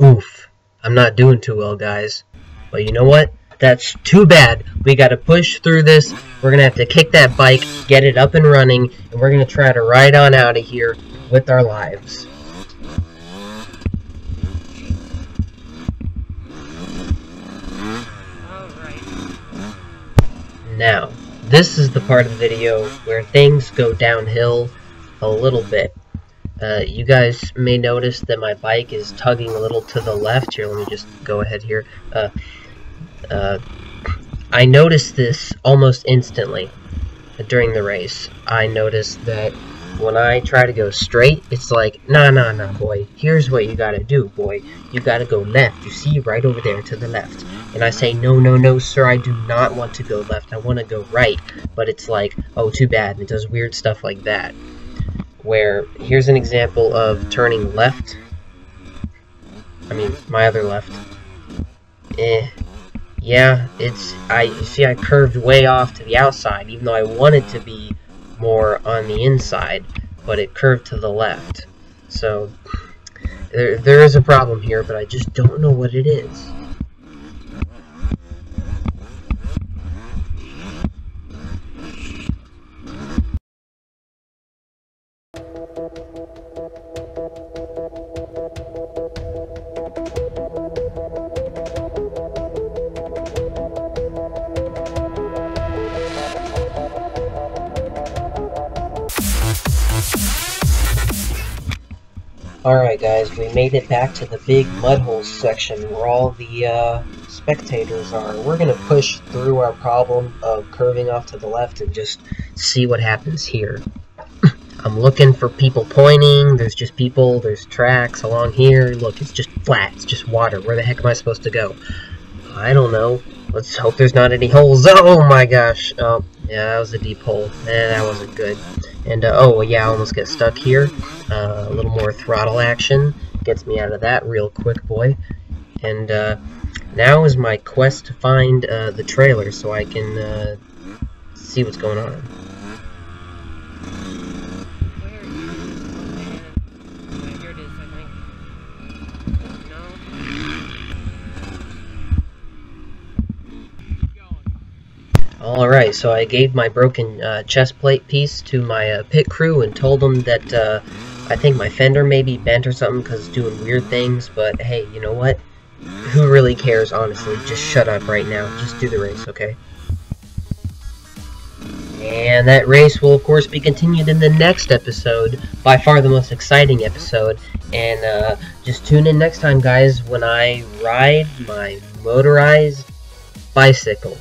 Oof, I'm not doing too well, guys. But you know what? That's too bad. We gotta push through this. We're gonna have to kick that bike, get it up and running, and we're gonna try to ride on out of here with our lives. Mm-hmm. Now, this is the part of the video where things go downhill a little bit. Uh, you guys may notice that my bike is tugging a little to the left. Here, let me just go ahead here. Uh, uh, I noticed this almost instantly during the race. I noticed that when I try to go straight, it's like, nah, nah, nah, boy. Here's what you gotta do, boy. You gotta go left. You see right over there to the left. And I say, no, no, no, sir, I do not want to go left. I want to go right. But it's like, oh, too bad. And it does weird stuff like that. Where, here's an example of turning left. I mean, my other left. Eh. Yeah, it's, I, see, I curved way off to the outside, even though I wanted to be more on the inside, but it curved to the left. So, there, there is a problem here, but I just don't know what it is. Alright guys, we made it back to the big mud holes section where all the uh, spectators are. We're going to push through our problem of curving off to the left and just see what happens here. I'm looking for people pointing, there's just people, there's tracks along here. Look, it's just flat, it's just water. Where the heck am I supposed to go? I don't know. Let's hope there's not any holes. Oh my gosh. Oh, yeah, that was a deep hole. Eh, that wasn't good. And, uh, oh, yeah, I almost get stuck here. Uh, a little more throttle action gets me out of that real quick, boy. And, uh, now is my quest to find, uh, the trailer so I can, uh, see what's going on. Alright, so I gave my broken uh, chest plate piece to my uh, pit crew and told them that uh, I think my fender may be bent or something because it's doing weird things, but hey, you know what? Who really cares, honestly? Just shut up right now. Just do the race, okay? And that race will, of course, be continued in the next episode, by far the most exciting episode. And uh, just tune in next time, guys, when I ride my motorized bicycle.